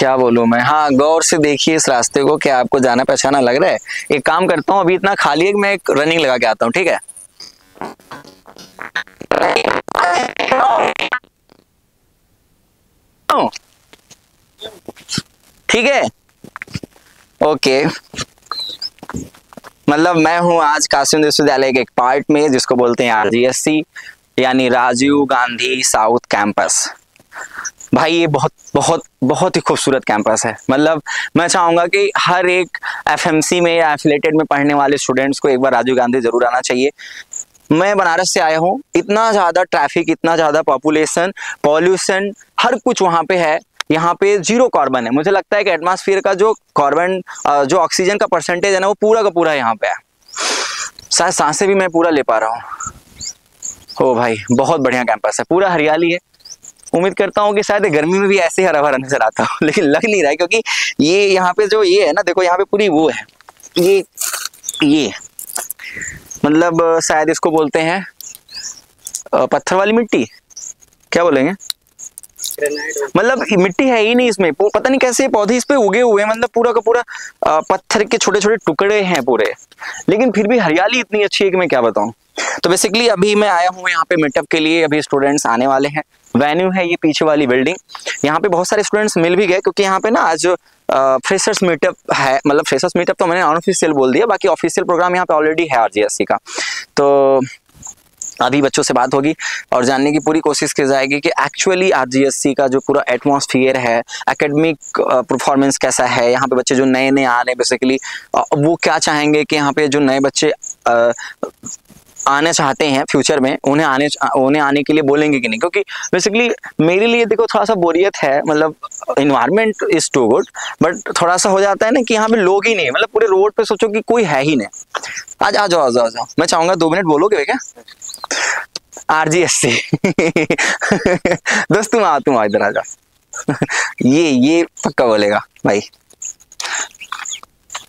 क्या बोलूँ मैं? हाँ गौर से देखिए इस रास्ते को क्या आपको जाना पहचाना लग रहा है। एक काम करता हूँ, अभी इतना खाली है मैं एक रनिंग लगा के आता हूँ, ठीक है? ठीक है? ओके। मतलब मैं हूँ आज काशिम विश्वविद्यालय के एक पार्ट में, जिसको बोलते हैं आरजीएससी यानी राजीव गांधी साउथ कैंपस। भाई, ये बहुत बहुत बहुत ही खूबसूरत कैंपस है। मतलब मैं चाहूँगा कि हर एक एफएमसी में या एफिलेटेड में पढ़ने वाले स्टूडेंट्स को एक बार राजीव गांधी ज़रूर आना चाहिए। मैं बनारस से आया हूँ। इतना ज़्यादा ट्रैफ़िक इतना ज़्यादा पॉपुलेशन पॉल्यूशन हर कुछ वहाँ पे है। यहाँ पे ज़ीरो कार्बन है। मुझे लगता है कि एटमॉस्फेयर का जो कार्बन जो ऑक्सीजन का परसेंटेज है ना, वो पूरा का पूरा यहाँ पे है। शायद साँसें भी मैं पूरा ले पा रहा हूँ। ओ भाई, बहुत बढ़िया कैंपस है। पूरा हरियाली है। उम्मीद करता हूँ कि शायद गर्मी में भी ऐसे हरा भरा नज़र आता हो, लेकिन लग नहीं रहा है क्योंकि ये यहाँ पे जो ये है ना, देखो यहाँ पे पूरी वो है, ये ये मतलब शायद इसको बोलते हैं पत्थर वाली मिट्टी, क्या बोलेंगे? मतलब मिट्टी है ही नहीं इसमें पता नहीं कैसे पौधे इस पे उगे हुए हैं मतलब पूरा का पूरा पत्थर के छोटे छोटे टुकड़े हैं पूरे, लेकिन फिर भी हरियाली इतनी अच्छी है कि मैं क्या बताऊँ। तो बेसिकली अभी मैं आया हूँ यहाँ पे मीटअप के लिए, अभी स्टूडेंट्स आने वाले हैं। वेन्यू है ये पीछे वाली बिल्डिंग यहाँ पे बहुत सारे स्टूडेंट्स मिल भी गए क्योंकि यहाँ पे ना आज फ्रेशर्स मीटअप है। मतलब फ्रेशर्स मीटअप तो मैंने अनऑफिशियल बोल दिया, बाकी ऑफिशियल प्रोग्राम यहाँ पे ऑलरेडी है आरजीएससी का। तो अभी बच्चों से बात होगी और जानने की पूरी कोशिश की जाएगी कि एक्चुअली आरजीएससी का जो पूरा एटमॉस्फियर है एकेडमिक परफॉर्मेंस कैसा है, यहाँ पे बच्चे जो नए नए आ रहे हैं बेसिकली वो क्या चाहेंगे कि यहाँ पे जो नए बच्चे आने चाहते हैं फ्यूचर में, उन्हें आने उन्हें आने के लिए बोलेंगे कि नहीं? क्योंकि बेसिकली मेरे लिए देखो थोड़ा सा बोरियत है मतलब environment is too good but थोड़ा सा हो जाता है ना कि यहाँ पे लोग ही नहीं मतलब पूरे रोड पे सोचो कि कोई है ही नहीं। आज आ जाओ आ जाओ आ जाओ मैं चाहूँगा दो मिनट बोलोगे क्या आर जी एस सी दोस्त, तुम आओ तुम आओ, इधर आ जाओ। ये ये पक्का बोलेगा, भाई।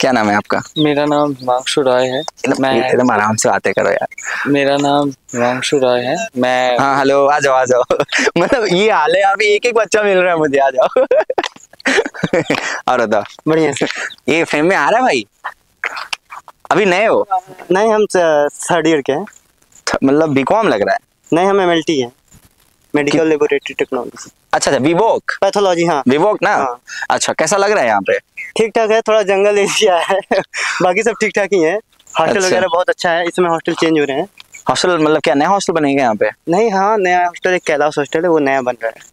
क्या नाम है आपका? मेरा नाम हिमांशु राय है। मैं एकदम आराम से बातें करो यार। मेरा नाम हिमांशु राय है। मैं हाँ हेलो आ जाओ आ जाओ। मतलब ये हाल है अभी एक एक बच्चा मिल रहा है मुझे आ जाओ। और बताओ। बढ़िया से ये फेम में आ रहा है भाई? अभी नए हो? नहीं हम थर्ड ईयर के हैं। मतलब बीकॉम लग रहा है? नहीं हम एमएलटी है। मेडिकल लेबोरेटरी टेक्नोलॉजी अच्छा अच्छा विवोक पैथोलॉजी हाँ। विवोक ना? हाँ। अच्छा कैसा लग रहा है यहाँ पे? ठीक ठाक है थोड़ा जंगल एरिया है। बाकी सब ठीक ठाक ही है। हॉस्टल अच्छा। वगैरह बहुत अच्छा है इसमें हॉस्टल चेंज हो रहे हैं। हॉस्टल मतलब क्या नया हॉस्टल बनेगा यहाँ पे? नहीं हाँ नया हॉस्टल एक कैलाश हॉस्टल है वो नया बन रहा है।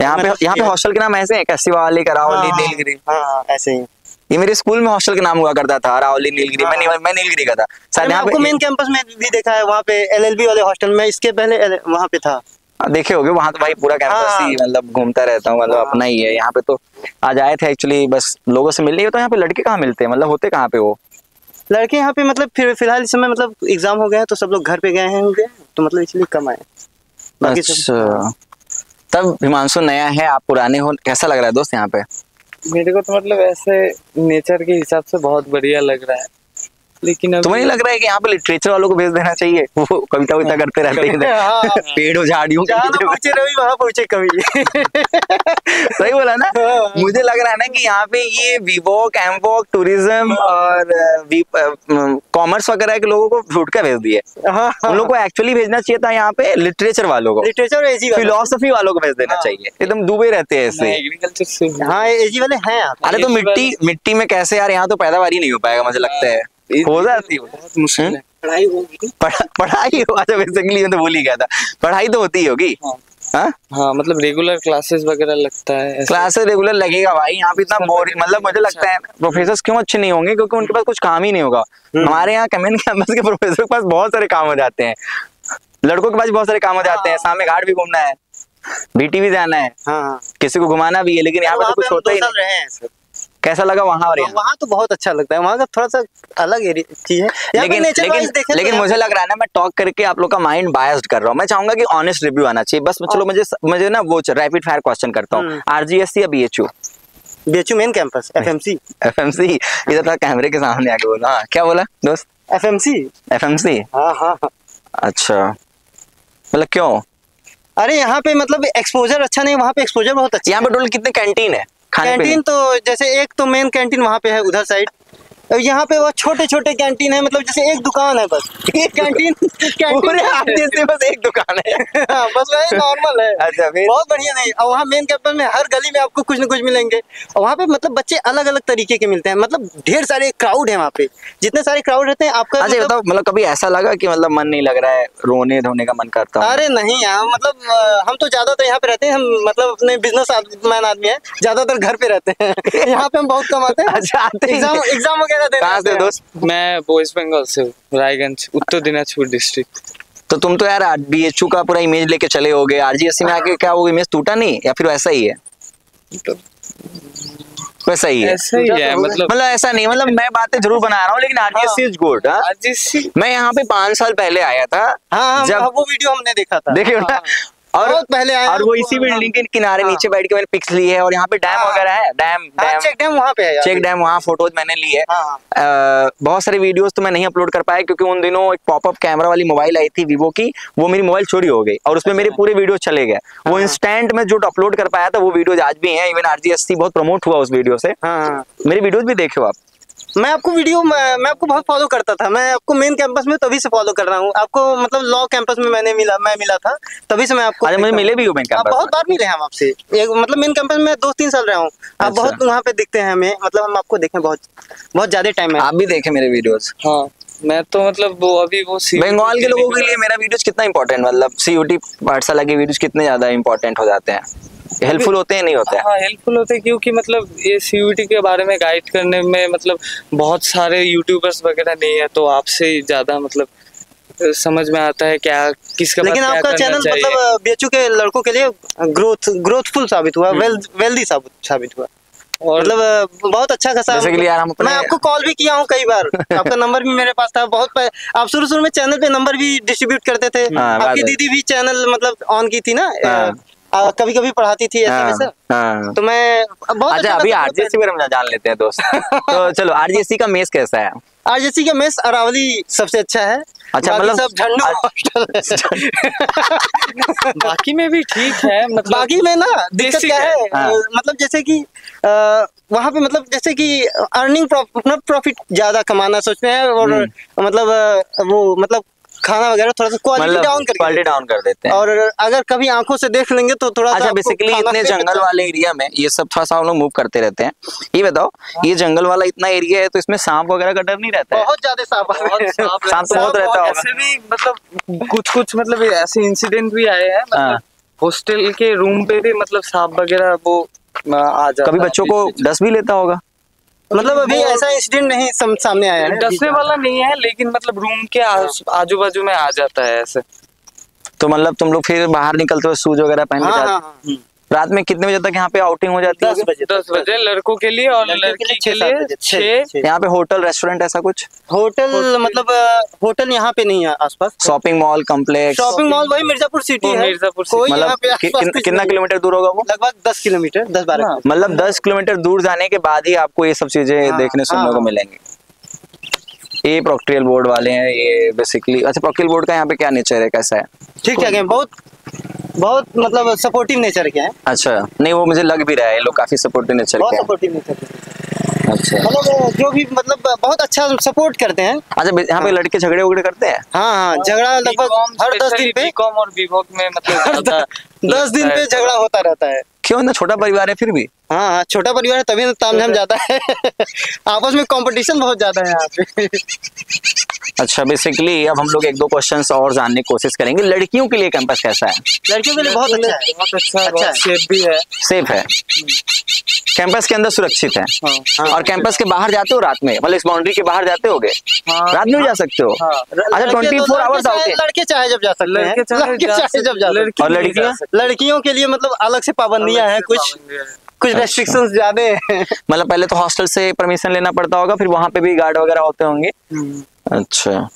यहाँ पे यहाँ पे हॉस्टल के नाम ऐसे है कैसी वाली करावली हाँ, नीलगिरी? हाँ ऐसे ही। ये मेरे स्कूल में हॉस्टल का नाम हुआ करता था रावली नीलगिरी। मैं हाँ। मैं नीलगिरी का था। सर यहाँ पे मेन कैंपस में भी देखा है वहाँ पे एलएलबी वाले हॉस्टल में इसके पहले वहाँ पे था। हाँ, देखे होगे वहाँ तो भाई पूरा कैंपस हाँ। ही मतलब घूमता रहता हूँ मतलब अपना ही है। यहाँ पे तो आज आए थे एक्चुअली बस लोगों से मिलने। तो यहाँ पे लड़के कहाँ मिलते हैं? मतलब होते कहाँ पे वो? लड़के यहाँ पे मतलब फिर फ़िलहाल इस समय मतलब एग्ज़ाम हो गया तो सब लोग घर पे गए हैं होंगे तो मतलब इसलिए कम आए। अच्छा। तब हिमांशु नया है आप पुराने हो कैसा लग रहा है दोस्त यहाँ पे? मेरे को तो मतलब ऐसे नेचर के हिसाब से बहुत बढ़िया लग रहा है। लेकिन तुम्हें नहीं लग रहा है कि यहाँ पे लिटरेचर वालों को भेज देना चाहिए। वो कविता वविता करते रहते हैं हाँ। पेड़ों झाड़ियों पहुँचे रवि वहाँ पहुँचे कवि। सही बोला ना? हाँ। मुझे लग रहा है ना कि यहाँ पे ये वीवॉक एमवॉक टूरिज़्म और कॉमर्स वगैरह के लोगों को ढूंढ कर भेज दिए। हाँ, उन लोगों को एक्चुअली भेजना चाहिए था यहाँ पे लिटरेचर वालों को। लिटरेचर फिलोसफी वालों को। भेज देना चाहिए। एकदम डूबे रहते हैं ऐसे। एग्रीकल्चर हाँ एजी वाले हैं अरे तो मिट्टी मिट्टी में कैसे यार यहाँ तो पैदावार ही नहीं हो पाएगा मुझे लगता है। हो जाती है। बहुत मुश्किल है? पढ़ाई होगी। पढ़ाई हो अच्छा बेसिकली मैं तो भूल ही गया था। पढ़ाई तो होती होगी। हाँ। हाँ? हाँ मतलब रेगुलर क्लासेस वगैरह लगता है क्लासेस रेगुलर लगेगा भाई यहाँ पे इतना बोरिंग मतलब मुझे लगता है प्रोफेसर क्यों अच्छे नहीं होंगे? क्योंकि उनके पास कुछ काम ही नहीं होगा। हम्म। हमारे यहाँ कमेंट कैंपस के प्रोफेसर के पास बहुत सारे काम हो जाते हैं। लड़कों के पास बहुत सारे काम हो जाते हैं। सामने घाट भी घूमना है। बीटी भी जाना है। हाँ, हाँ। किसी को घुमाना भी है लेकिन यहाँ पे तो कुछ होता ही नहीं। कैसा लगा वहाँ और वहाँ तो बहुत अच्छा लगता है वहाँ का थोड़ा सा अलग चीज़ है। लेकिन लेकिन, तो लेकिन मुझे लग रहा है ना मैं टॉक करके आप लोग का माइंड बायस्ड कर रहा हूँ। मैं चाहूँगा कि ऑनेस्ट रिव्यू आना चाहिए। बस चलो मुझे मुझे ना वो रैपिड फायर क्वेश्चन करता हूँ। आरजीएससी हम्म। या BHU BHU main campus FMC FMC इधर था कैमरे के सामने आके बोला। हाँ क्या बोला दोस्त? एफ़ एम एफएमसी एफएमसी हाँ हाँ अच्छा। मतलब क्यों? अरे यहाँ पे मतलब एक्सपोजर अच्छा नहीं वहाँ पे एक्सपोजर बहुत अच्छा यहाँ पे टोटल कितने कैंटीन है? कैंटीन तो जैसे एक तो मेन कैंटीन वहाँ पे है उधर साइड यहाँ पे वो छोटे छोटे कैंटीन है मतलब जैसे एक दुकान है बस। एक कैंटीन पूरे कैंटीन आरजीएससी बस एक दुकान है। हाँ, बस वही नॉर्मल है। अच्छा फिर? बहुत बढ़िया नहीं और वहाँ मेन कैंपस में हर गली में आपको कुछ ना कुछ मिलेंगे। और वहाँ पे मतलब बच्चे अलग अलग तरीके के मिलते हैं मतलब ढेर सारे क्राउड है वहाँ पे। जितने सारे क्राउड रहते हैं आपका अच्छा मतलब- बताओ मतलब कभी ऐसा लगा कि मतलब मन नहीं लग रहा है रोने धोने का मन करता अरे नहीं यार मतलब हम तो ज़्यादातर यहाँ पे रहते हैं हम मतलब अपने बिज़नेस मैन आदमी है ज़्यादातर घर पे रहते हैं। यहाँ पे हम बहुत कम आते हैं। अच्छा, आते ही एग्ज़ाम एग्ज़ाम वगैरह कहाँ से दोस्त। मैं वेस्ट बंगाल से हूँ रायगंज उत्तर दिनाजपुर डिस्ट्रिक्ट तो तुम तो यार बीएचयू का पूरा इमेज लेके चले होगे आरजीएससी में आके क्या वो इमेज टूटा नहीं? या फिर वैसा ही है? वैसा ही है। ऐसा ही है मतलब मतलब ऐसा नहीं मतलब मैं बातें ज़रूर बना रहा हूँ लेकिन आरजीएससी इज़ गुड मैं यहाँ पे पाँच साल पहले आया था हाँ हाँ जब वो वीडियो हमने देखा था। देखे ना और बहुत पहले आया और वो इसी बिल्डिंग के किनारे हाँ। नीचे बैठ के मैंने पिक्स ली है और यहाँ पे डैम हाँ। वगैरह है डैम हाँ, डैम चेक डैम वहाँ पे है चेक डैम वहाँ फ़ोटोज़ मैंने ली है हाँ, बहुत सारे वीडियोस तो मैं नहीं अपलोड कर पाया क्योंकि उन दिनों एक पॉपअप कैमरा वाली मोबाइल आई थी वीवो की वो मेरी मोबाइल चोरी हो गई और उसमें मेरे पूरे वीडियो चले गए। वो इंस्टेंट में जो अपलोड कर पाया था वो वीडियोज़ आज भी है। इवन आरजीएससी बहुत प्रमोट हुआ उस वीडियो से। हाँ हाँ। मेरी वीडियोज़ भी देखे हो आप। मैं आपको वीडियो मैं, मैं आपको बहुत फॉलो करता था। मैं आपको मेन कैंपस में तभी से फॉलो कर रहा हूँ। आपको मतलब लॉ कैंपस में मैंने मिला मैं मिला था तभी से मैं आपको अरे मुझे मिले भी हो हाँ, campus बहुत बार मिले हम आपसे। एक मतलब मेन कैंपस में दो तीन साल रहा हूँ। आप अच्छा। बहुत वहाँ पे दिखते हैं हमें। मतलब हम आपको देखें बहुत बहुत ज़्यादा टाइम है। आप भी देखे मेरे वीडियोस हाँ। मैं तो मतलब वो अभी वो बंगाल के लोगों के लिए मेरा वीडियोस कितना इंपॉर्टेंट मतलब सी यू टी पाठशाला के वीडियोस कितने ज़्यादा इंपॉर्टेंट हो जाते हैं? हेल्पफुल होते हैं नहीं होते? हैं हाँ हेल्पफुल होते हैं क्योंकि मतलब ये सीयूटी के बारे में गाइड करने में मतलब बहुत सारे यूट्यूबर्स वगैरह नहीं है तो आपसे ज़्यादा मतलब समझ में आता है क्या किसके लेकिन क्या आपका चैनल मतलब बीएचयू के लड़कों के लिए ग्रोथ ग्रोथफुल साबित हुआ वेल वेल्दी साबित हुआ। और मतलब बहुत अच्छा खासा यार हम अपने- मैं आपको कॉल भी किया हूँ कई बार। आपका नंबर भी मेरे पास था बहुत पह- आप शुरू शुरू में चैनल पे नंबर भी डिस्ट्रीब्यूट करते थे। हाँ, आपकी दीदी भी चैनल मतलब ऑन की थी ना हाँ। कभी कभी पढ़ाती थी ऐसे हाँ, वैसे। हाँ। तो मैं बहुत अच्छा अभी आरजीएससी में। हम जान लेते हैं दोस्त। तो चलो आरजीएससी का मेस कैसा है? आरजेसी का मेस अरावली सबसे अच्छा है। अच्छा, बाकी मतलब- सब झंडू हॉस्टल बाकी में भी ठीक है मतलब बाकी में ना दिक्कत क्या है, है। मतलब जैसे कि वहाँ पे मतलब जैसे कि अर्निंग प्रॉफिट ज़्यादा कमाना सोचते हैं और हम्म। मतलब वो मतलब खाना वगैरह थोड़ा सा क्वालिटी डाउन करके क्वालिटी डाउन कर देते हैं। और अगर कभी आँखों से देख लेंगे तो थोड़ा अच्छा बेसिकली इतने जंगल वाले एरिया में ये सब थोड़ा सा हम लोग मूव करते रहते हैं। ये बताओ ये जंगल वाला इतना एरिया है तो इसमें सांप वगैरह का डर नहीं रहता है? बहुत ज़्यादा सांप हैं। सांप तो बहुत रहता होगा भी मतलब कुछ कुछ मतलब ऐसे इंसिडेंट भी आए हैं हाँ। मतलब हॉस्टल के रूम पे भी मतलब सांप वगैरह वो आ जाता कभी बच्चों को डस भी लेता होगा? मतलब अभी ऐसा इंसिडेंट नहीं सम, सामने आया है। डसने वाला नहीं है लेकिन मतलब रूम के आजू बाजू में आ जाता है ऐसे। तो मतलब तुम लोग फिर बाहर निकलते हो शूज़ वगैरह पहन के हाँ हाँ? हाँ। रात में कितने बजे तक यहाँ पे आउटिंग हो जाती दस है बजे दस बजे लड़कों के लिए और लड़की के लिए बजे, छः छः- छः। यहाँ पे होटल रेस्टोरेंट ऐसा कुछ? होटल मतलब होटल यहाँ पे नहीं है आसपास। Shopping mall complex shopping mall वही मिर्जापुर सिटी है। मिर्जापुर मतलब कितना किलोमीटर दूर होगा वो? लगभग दस किलोमीटर दस बारह हाँ। मतलब दस किलोमीटर दूर जाने के बाद ही आपको ये सब चीज़ें हाँ, देखने सुनने हाँ, को मिलेंगे। ये प्रोक्ट्रियल बोर्ड वाले हैं ये बेसिकली अच्छा प्रोक्ट्रियल बोर्ड का यहाँ पे क्या नेचर है? कैसा है? ठीक ठाक है बहुत बहुत मतलब सपोर्टिव नेचर के हैं। अच्छा नहीं वो मुझे लग भी रहा है ये लोग काफ़ी सपोर्टिव नेचर बहुत के हैं। सपोर्टिव नेचर के अच्छा। मतलब जो भी मतलब बहुत अच्छा सपोर्ट करते हैं। अच्छा यहाँ पे लड़के झगड़े उगड़े करते हैं? हाँ हाँ झगड़ा लगभग हर दस दिन पे। बीकॉम और बीवॉक में मतलब दस दिन पे झगड़ा होता रहता है। क्यों ना छोटा परिवार है फिर भी? हाँ हाँ छोटा परिवार है तभी तो तामझाम जाता है। आपस में कंपटीशन बहुत ज़्यादा है यहाँ पे। अच्छा बेसिकली अब हम लोग एक दो क्वेश्चंस और जानने की कोशिश करेंगे। लड़कियों के लिए कैंपस कैसा है? लड़कियों के लिए बहुत अच्छा है। बहुत अच्छा है अच्छा। सेफ़ भी है। सेफ़ है? कैंपस के अंदर सुरक्षित है? हाँ। और कैंपस के बाहर जाते हो रात में? मतलब इस बाउंड्री के बाहर जाते होगे? हाँ। रात में भी जा सकते हो? हाँ। अच्छा ट्वेंटी फोर आवर्स आउट लड़के चाहे जब जा सकते हैं। और लड़कियाँ? लड़कियों के लिए मतलब अलग से पाबंदियाँ हैं कुछ कुछ अच्छा। रेस्ट्रिक्शंस ज़्यादा हैं। मतलब पहले तो हॉस्टल से परमिशन लेना पड़ता होगा फिर वहाँ पे भी गार्ड वगैरह होते होंगे। हम्म। अच्छा।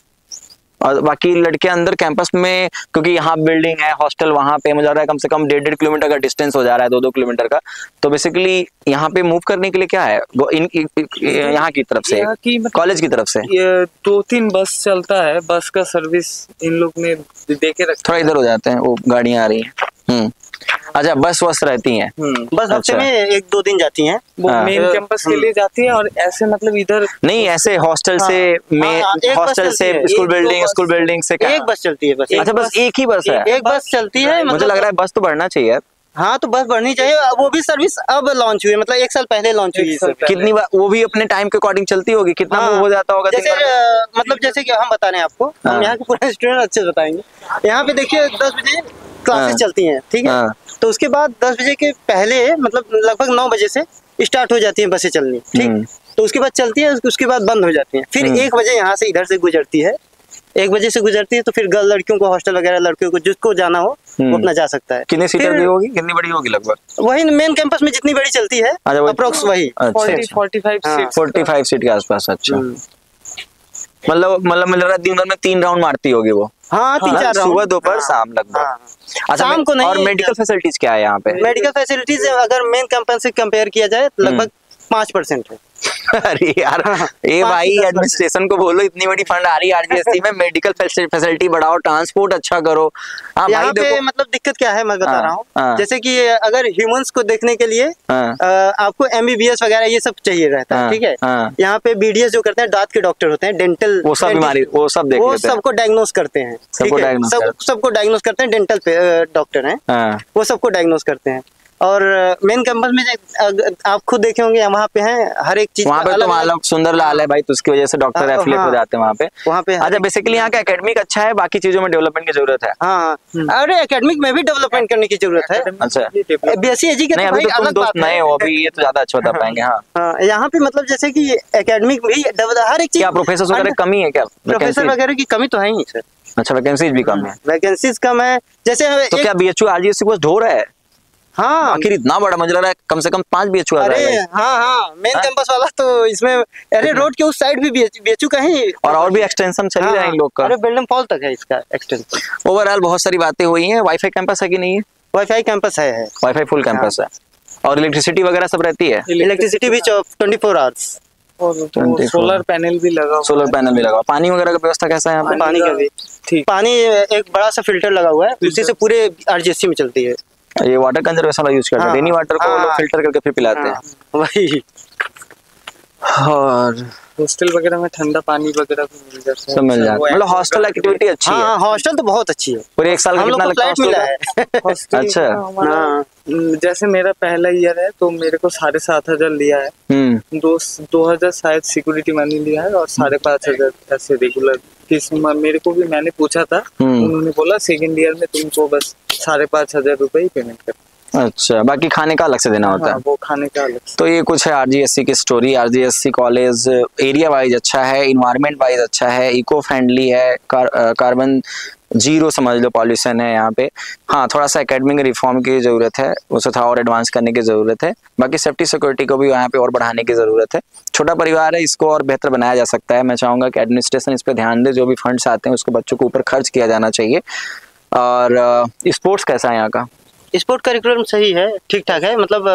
और बाकी लड़के अंदर कैंपस में क्योंकि यहाँ बिल्डिंग है हॉस्टल वहाँ पे मुझे रहा है कम से कम डेढ़ डेढ़ किलोमीटर का डिस्टेंस हो जा रहा है दो दो किलोमीटर का। तो बेसिकली यहाँ पे मूव करने के लिए क्या है? वो इन इन- इन- यहाँ की तरफ़ से की मतलब- कॉलेज की तरफ़ से। ये दो तीन बस चलता है बस का सर्विस इन लोग ने दे के रखा थोड़ा इधर हो जाते हैं वो गाड़ियाँ आ रही हैं। हम्म। अच्छा बस वस रहती है। बस हफ़्ते अच्छा। में एक दो दिन जाती हैं। वो हाँ। मेन कैंपस के लिए जाती है और ऐसे मतलब इधर नहीं ऐसे हॉस्टल से हाँ, में हाँ, एक बस हॉस्टल से चलती है, स्कूल बिल्डिंग स्कूल बिल्डिंग से एक बस चलती है बस। अच्छा बस एक ही बस है? एक बस चलती है मुझे मतलब लग रहा है बस तो बढ़ना चाहिए हाँ तो बस बढ़नी चाहिए। वो भी सर्विस अब लॉन्च हुई है मतलब एक साल पहले लॉन्च हुई है। कितनी बार वो भी अपने टाइम के अकॉर्डिंग चलती होगी कितना हाँ, हो जाता होगा जैसे मतलब जैसे कि हम बता रहे हैं आपको हाँ। हम यहाँ के पूरे स्टूडेंट अच्छे से बताएँगे। यहाँ पे देखिए दस बजे क्लासेस हाँ। चलती हैं ठीक है हाँ। तो उसके बाद दस बजे के पहले मतलब लगभग नौ बजे से स्टार्ट हो जाती है बसें चलनी हम्म। ठीक तो उसके बाद चलती है उसके बाद बंद हो जाती है फिर हम्म। एक बजे यहाँ से इधर से गुजरती है एक बजे से गुजरती है तो फिर गर्ल लड़कियों को हॉस्टल वगैरह लड़कियों को जिसको जाना हो हम्म। वो अपना जा सकता है कितनी सीटर की होगी कितनी बड़ी होगी लगभग वही मेन कैंपस में जितनी बड़ी चलती है अच्छा, अप्रोक्स वही अच्छा फोर्टी अच्छा फाइव हाँ। फोर्टी फाइव सीट के आसपास अच्छा हम्म। मतलब मतलब मिल रहा है दिन भर में तीन राउंड मारती होगी वो हाँ तीन हाँ, चार सुबह। दोपहर हाँ, शाम लगभग हाँ। अच्छा शाम को नहीं और मेडिकल फैसिलिटीज़ क्या है यहाँ पे मेडिकल फैसिलिटीज़ अगर मेन कंपनी से कंपेयर किया जाए हम्म। लगभग पाँच परसेंट है अरे यार हाँ, ये भाई एडमिनिस्ट्रेशन को बोलो इतनी बड़ी फंड आ रही है आरजीएसटी में मेडिकल फैसिलिटी बढ़ाओ ट्रांसपोर्ट अच्छा करो। हाँ भाई यहाँ पे देखो। मतलब दिक्कत क्या है मैं बता हाँ, रहा हूँ। हाँ। जैसे कि अगर ह्यूमंस को देखने के लिए हाँ, अ, आपको एमबीबीएस वगैरह ये सब चाहिए रहता हाँ, है ठीक है? हाँ। यहाँ पे बीडीएस जो करते हैं दांत के डॉक्टर होते हैं डेंटल वो सब बीमारी वो सब वो सबको डायग्नोस करते हैं सबको है? डायग्नोस करते हैं। डेंटल डॉक्टर हैं हाँ। वो सबको डायग्नोस करते हैं। और मेन कैंपस में आप खुद देखे होंगे वहाँ पे हैं हर एक चीज़ वहाँ पे तो मालूम सुंदर लाल है भाई तो उसकी वजह से डॉक्टर हाँ, एफिलेट हो हाँ। जाते हैं वहाँ पे। वहाँ पे अच्छा बेसिकली यहाँ का एकेडमिक अच्छा है बाकी चीज़ों में डेवलपमेंट की ज़रूरत है? हाँ हाँ। अरे एकेडमिक में भी डेवलपमेंट करने की ज़रूरत है। अच्छा। नहीं तो अभी भाई तो दोस्त नए हो अभी ये तो ज़्यादा अच्छा बता पाएँगे हाँ। हाँ, यहाँ पे मतलब जैसे की एकेडमिक भी हर एक चीज़ प्रोफेसर वगैरह कमी है क्या? प्रोफेसर वगैरह की कमी तो है ही सर अच्छा वैकेंसीज भी कम है वैकेंसीज कम है। जैसे तो क्या बीएचयू आरजीएससी को ढो रहा है? हाँ। आखिर इतना बड़ा रहा है कम से कम पाँच बीएचयू आ अरे हाँ। हाँ मेन हाँ? कैंपस वाला तो इसमें अरे रोड के उस साइड भी बीएचयू का ही और और भी एक्सटेंशन चल ही हाँ, रहा है इन लोग का। अरे बिल्डिंग फॉल तक है इसका एक्सटेंशन ओवरऑल बहुत सारी बातें हुई हैं। वाईफाई कैंपस है कि नहीं? है वाईफाई कैंपस है, है। वाईफाई फुल कैंपस है। और इलेक्ट्रिसिटी वगैरह सब रहती है? इलेक्ट्रिसिटी भी ट्वेंटी फोर आवर्स और तो सोलर पैनल भी लगा सोलर पैनल भी लगा पानी वगैरह का व्यवस्था कैसा है पानी का भी ठीक। पानी एक बड़ा सा फ़िल्टर लगा हुआ है। उसी से पूरे आरजीएससी में चलती है। ये वाटर कंजर्वेशन वाला यूज़ करते हैं हाँ, रेनी वाटर को लोग हाँ। फ़िल्टर करके फिर पिलाते हैं वही और हॉस्टल वगैरह में ठंडा पानी वगैरह भी मिल जाता है। सब मिल जाता मतलब हॉस्टल एक्टिविटी अच्छी है। हाँ हॉस्टल तो बहुत अच्छी है। पूरे एक साल का कितना लगता है मिला है। अच्छा। हाँ। हम्म, जैसे मेरा पहला ईयर है तो मेरे को साढ़े सात हज़ार लिया है। हम्म। दो दो हज़ार शायद सिक्योरिटी मनी लिया है और साढ़े पाँच हज़ार ऐसे रेगुलर फ़ीस म- मेरे को भी मैंने पूछा था। हम्म। उन्होंने बोला सेकेंड ईयर में तुमको बस साढ़े पाँच हज़ार रुपए ही पेमेंट कर अच्छा बाकी खाने का अलग से देना होता हाँ, है वो खाने का अलग। तो ये कुछ है आरजीएससी की story RGSC college area wise अच्छा है इन्वायरमेंट वाइज अच्छा है इको फ्रेंडली है कार, कार्बन ज़ीरो समझ लो पॉल्यूशन है यहाँ पे। हाँ थोड़ा सा एकेडमिक रिफॉर्म की ज़रूरत है उसे थोड़ा और एडवांस करने की ज़रूरत है। बाकी सेफ्टी सिक्योरिटी को भी यहाँ पे और बढ़ाने की ज़रूरत है। छोटा परिवार है इसको और बेहतर बनाया जा सकता है। मैं चाहूँगा कि एडमिनिस्ट्रेशन इस पर ध्यान दे जो भी फंड्स आते हैं उसको बच्चों के ऊपर खर्च किया जाना चाहिए। और स्पोर्ट्स कैसा है यहाँ का? स्पोर्ट करिकुलम सही है ठीक ठाक है मतलब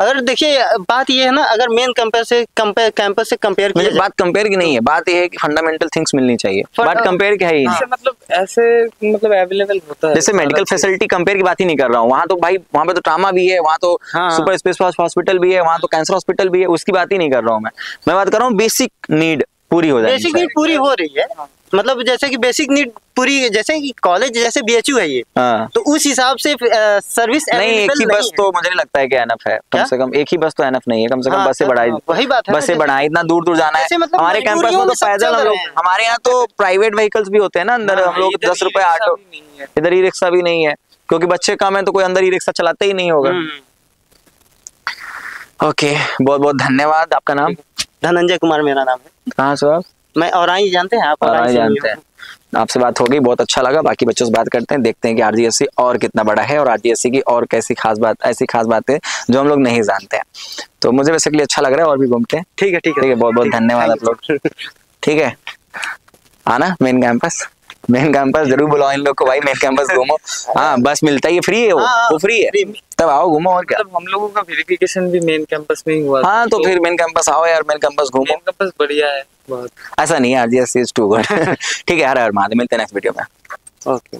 अगर देखिए बात ये है ना अगर मेन कैंपस से कैंपस से कंपेयर मुझे बात कंपेयर की नहीं है बात ये है कि फंडामेंटल थिंग्स मिलनी चाहिए बात कंपेयर की है ही नहीं मतलब ऐसे मतलब अवेलेबल होता है। जैसे मेडिकल फैसिलिटी कंपेयर की बात ही नहीं कर रहा हूँ वहाँ तो भाई वहाँ पे तो ट्रामा भी है वहाँ तो हाँ। सुपर स्पेशलिस्ट हॉस्पिटल भी है वहाँ तो कैंसर हॉस्पिटल भी है उसकी बात ही नहीं कर रहा हूँ मैं। मैं बात कर रहा हूँ बेसिक नीड पूरी हो जाए बेसिक नीड पूरी हो रही है। मतलब जैसे कि बेसिक नीड पूरी जैसे कि कॉलेज जैसे बीएचयू है ये हाँ। तो उस हिसाब से सर्विस नहीं एक ही बस तो मुझे नहीं लगता है कि एनफ है कम से कम एक ही बस तो एनफ नहीं है कम से कम हाँ, बसें तो बढ़ाई वही बात है बसें बढ़ाई इतना दूर दूर जाना है। मतलब हमारे कैंपस में तो पैदल हम लोग हमारे यहाँ तो प्राइवेट व्हीकल्स भी होते हैं ना अंदर हाँ, हम लोग दस रुपए ऑटो है। इधर ई रिक्शा भी नहीं है क्योंकि बच्चे कम है तो कोई अंदर ई रिक्शा चलाते ही नहीं होगा। हम्म। ओके बहुत बहुत धन्यवाद आपका नाम? धनंजय कुमार मेरा नाम है। कहाँ से आप? मैं और आई जानते हैं आप और जानते हैं। आपसे बात हो गई बहुत अच्छा लगा बाकी बच्चों से बात करते हैं देखते हैं कि आरजीएससी और कितना बड़ा है और आरजीएससी की और कैसी खास बात ऐसी खास बात है जो हम लोग नहीं जानते हैं। तो मुझे वैसे बेसिकली अच्छा लग रहा है और भी घूमते हैं। ठीक है ठीक है। ठीक है बहुत बहुत धन्यवाद आप लोग। ठीक है। आना मेन कैंपस। मेन कैंपस ज़रूर बुलाओ इन लोग को भाई मेन कैंपस घूमो। हाँ बस मिलता है फ्री है वो हाँ, वो फ्री है। तब आओ घूमो और क्या। मतलब हम लोगों का वेरिफिकेशन भी मेन कैंपस में ही हुआ हाँ तो फिर मेन कैंपस आओ यार मेन कैंपस घूमो। मेन कैंपस बढ़िया है बहुत। ऐसा नहीं है आरजीएस इज़ टू गुड ठीक है यार मिलते हैं नेक्स्ट वीडियो में। ओके